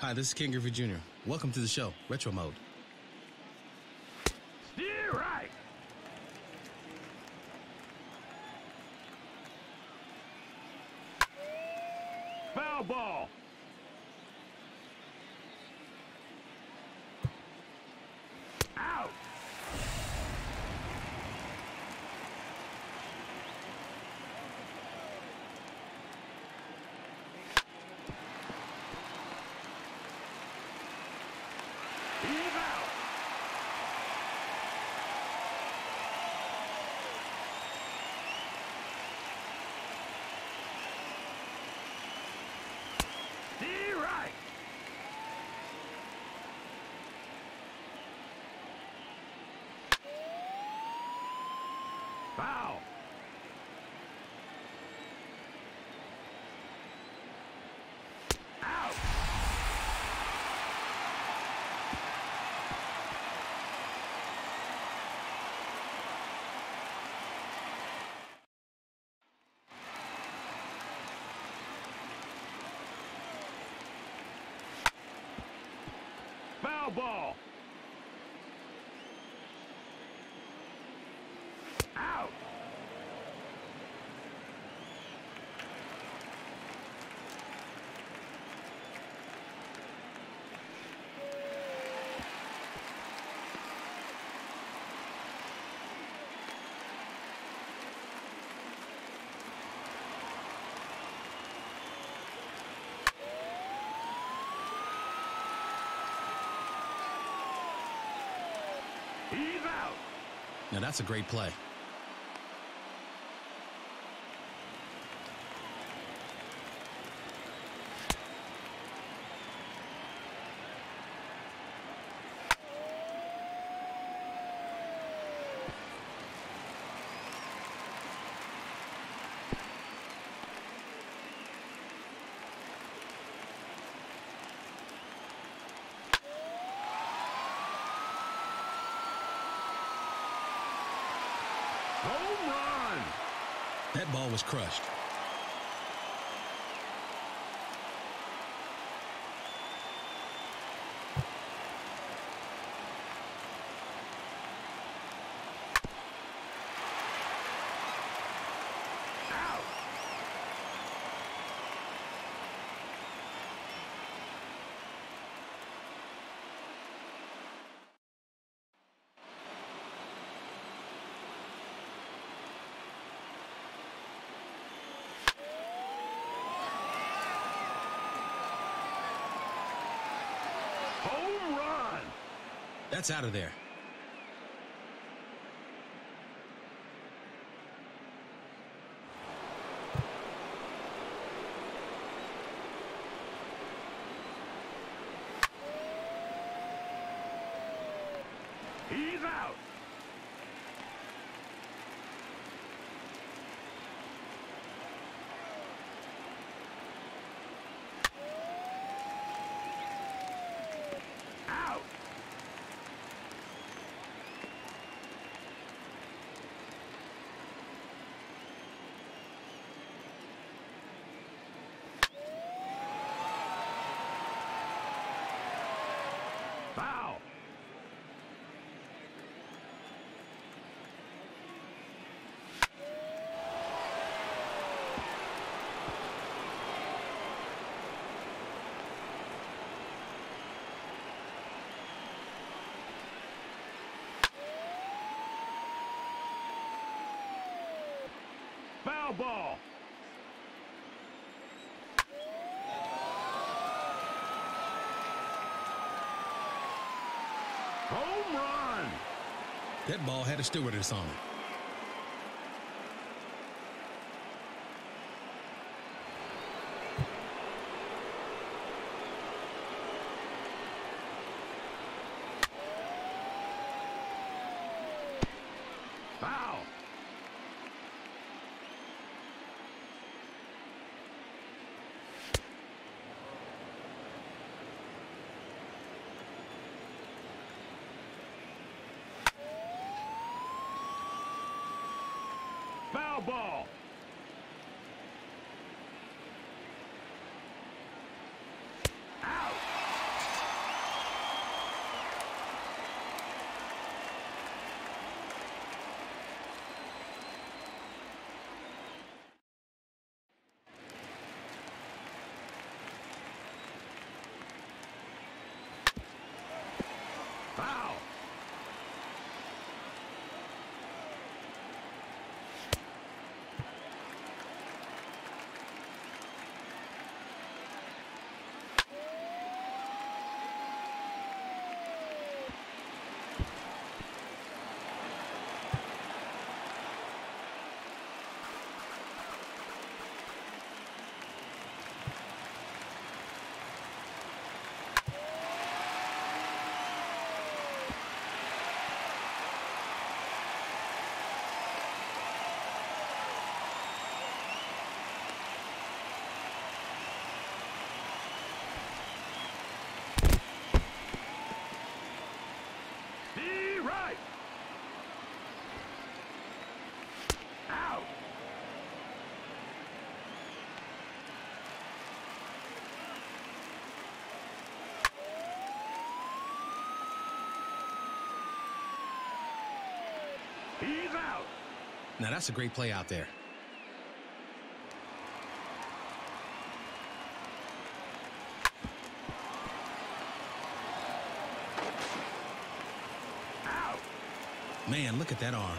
Hi, this is Ken Griffey Jr. Welcome to the show, Retro Mode. Steer right. Foul ball. Out. He's out. Steer right. Foul. Out. Foul ball. Out. He's out. Now that's a great play. Home run. That was crushed. Out. Home run. That's out of there. He's out. Out. Foul. Foul ball. Home run. That ball had a stewardess on it. Foul. Foul ball. Out. He's out. Now that's a great play out there. Out. Man, look at that arm.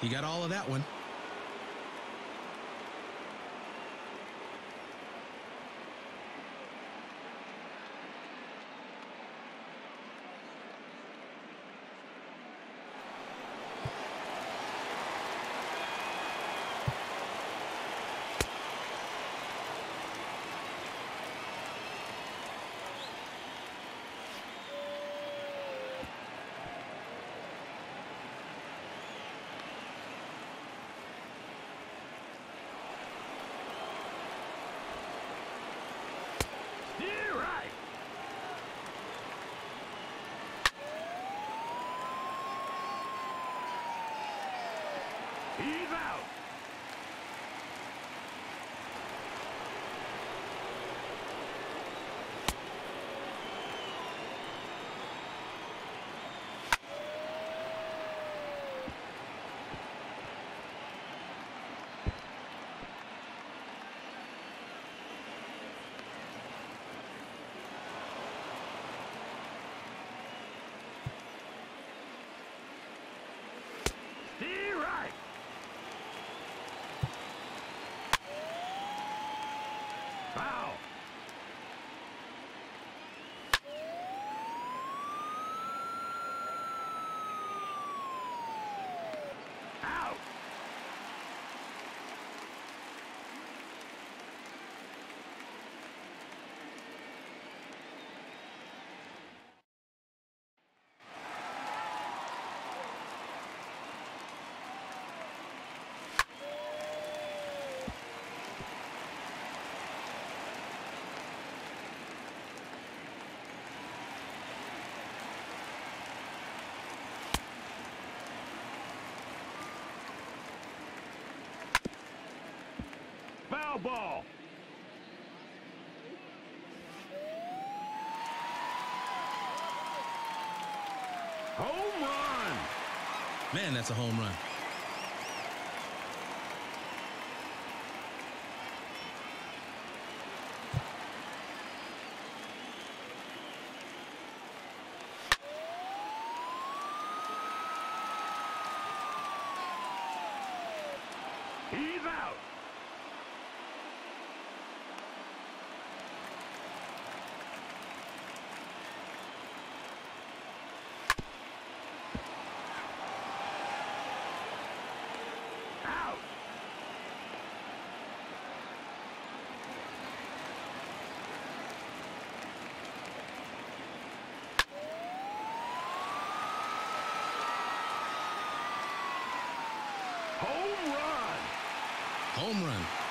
He got all of that one. He's out. You're right. Foul. Out. Foul ball. Home run. Man, that's a home run. Home run. Home run.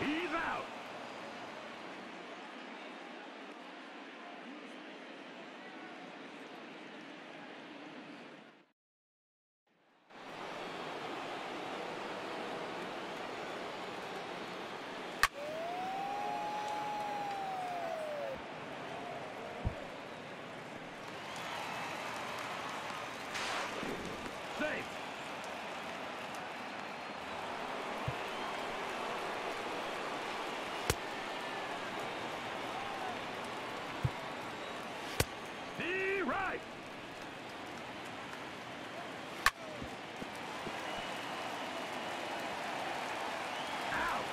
He's out. Safe. The right. Out.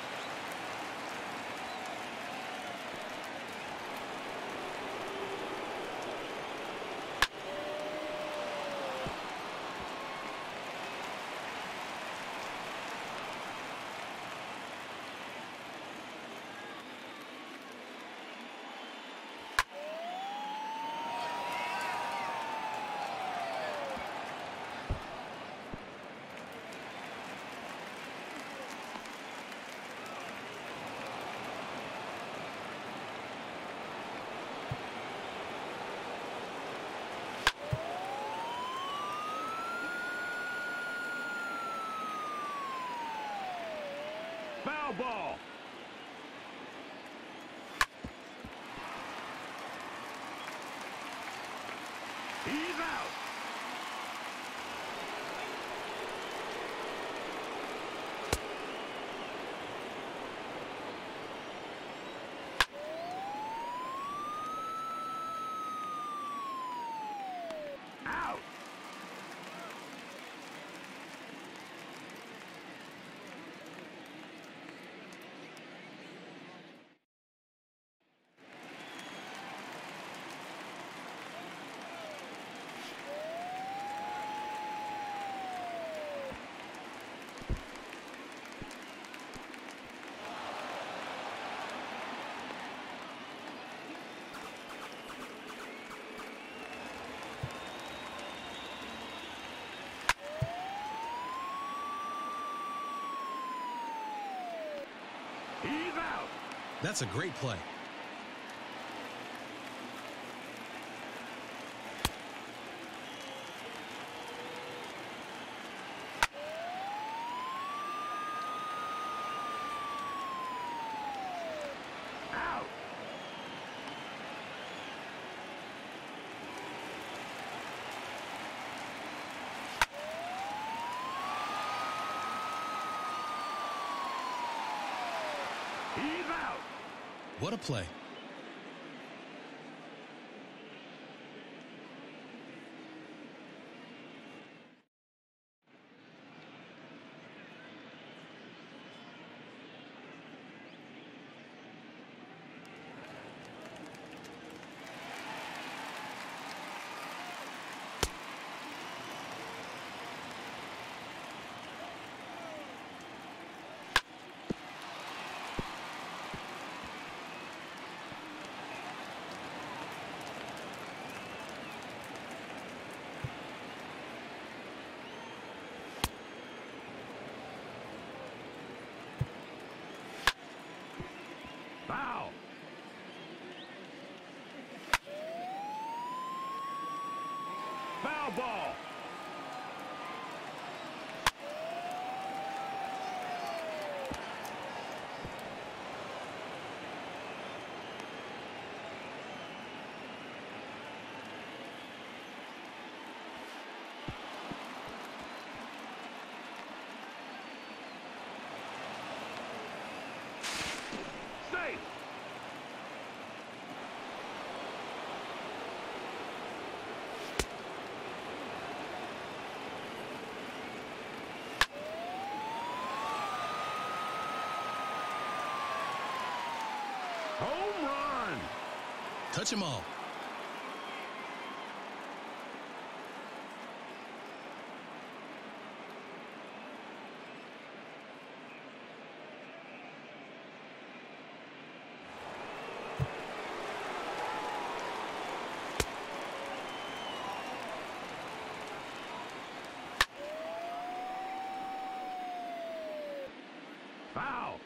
Foul ball. He's out. Out. He's out. That's a great play. Out. He's out. What a play. Bow! Foul ball. Touch 'em all. Foul.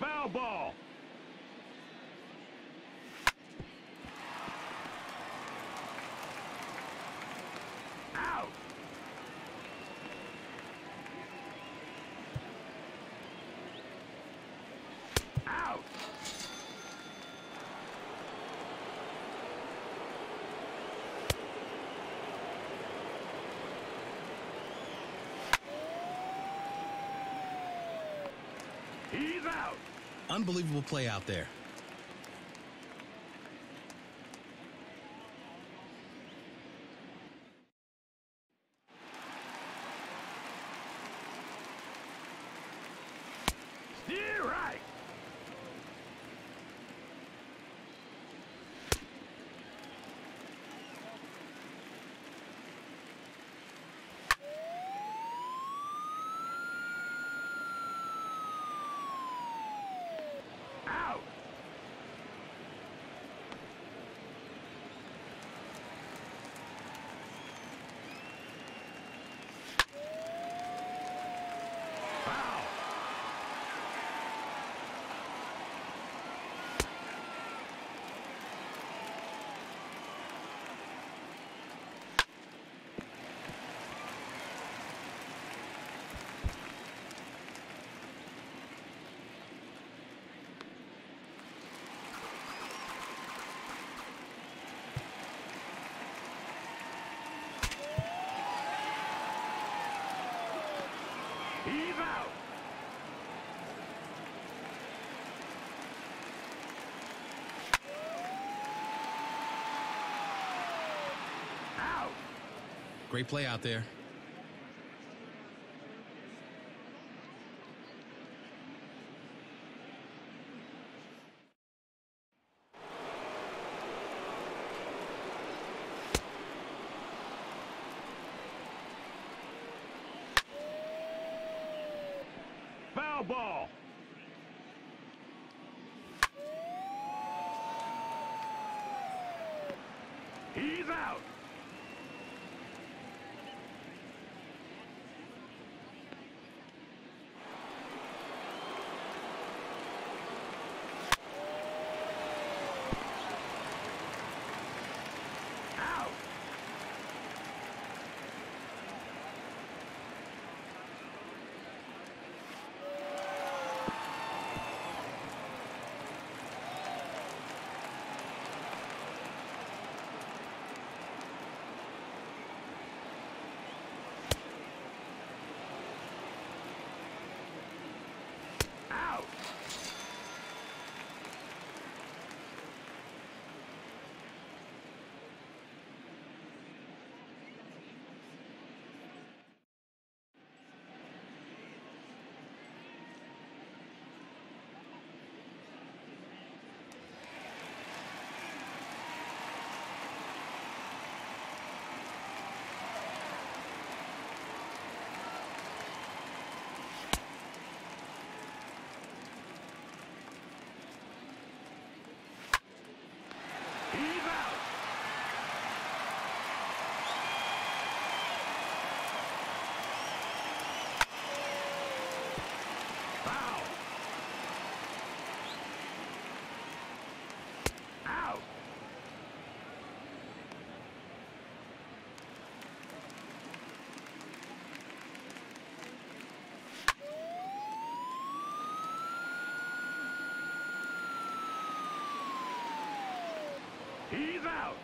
Foul ball. Out. Out. He's out. Unbelievable play out there. Steer right. Out. Foul. He's out. Out. Great play out there. He's out.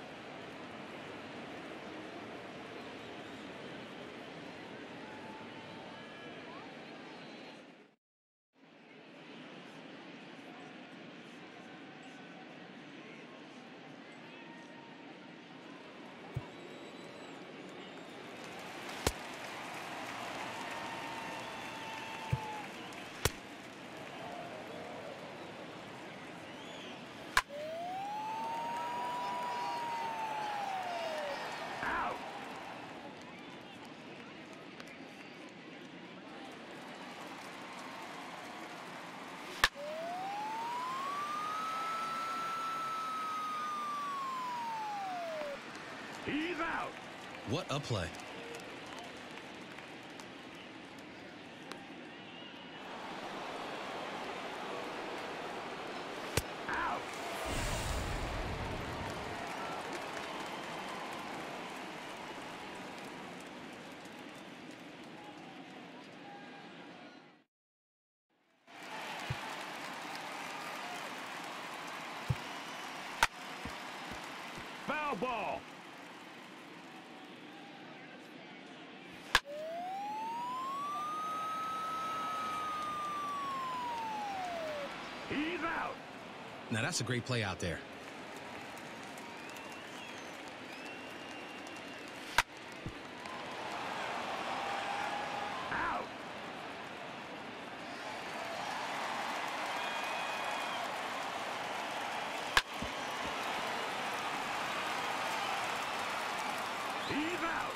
He's out. What a play. Out. Foul ball. He's out. Now that's a great play out there. Out. He's out.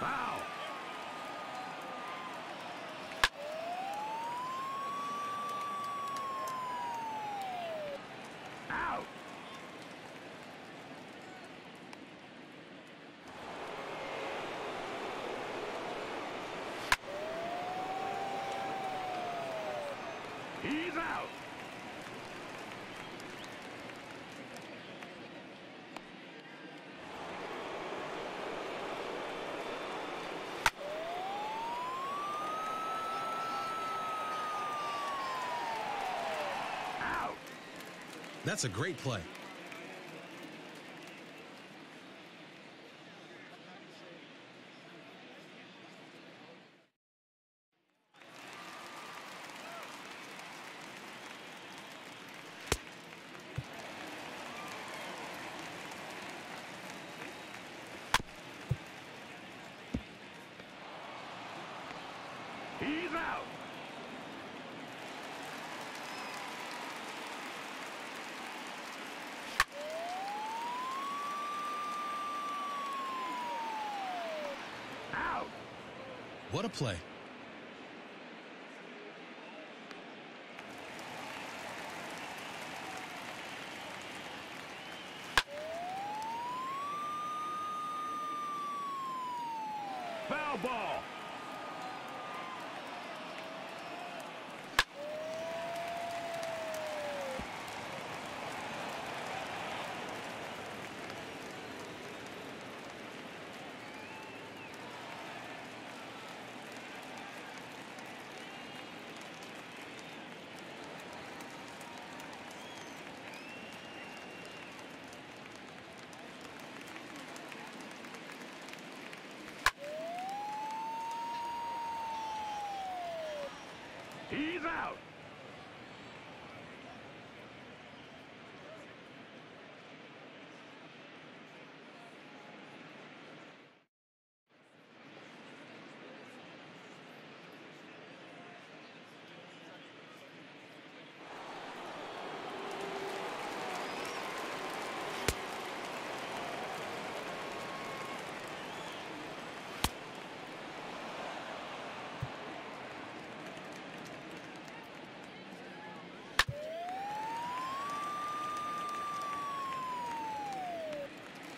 Foul. Out. He's out. Out. That's a great play. He's out. Out. What a play. Foul ball. He's out.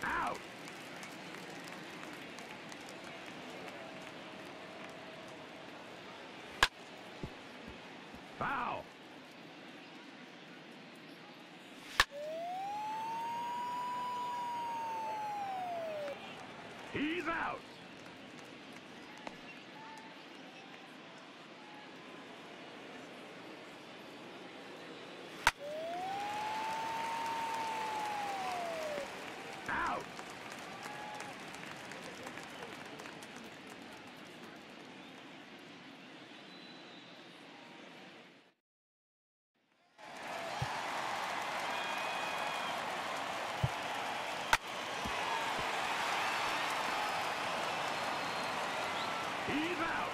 Out. Foul. He's out. Out. He's out.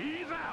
He's out.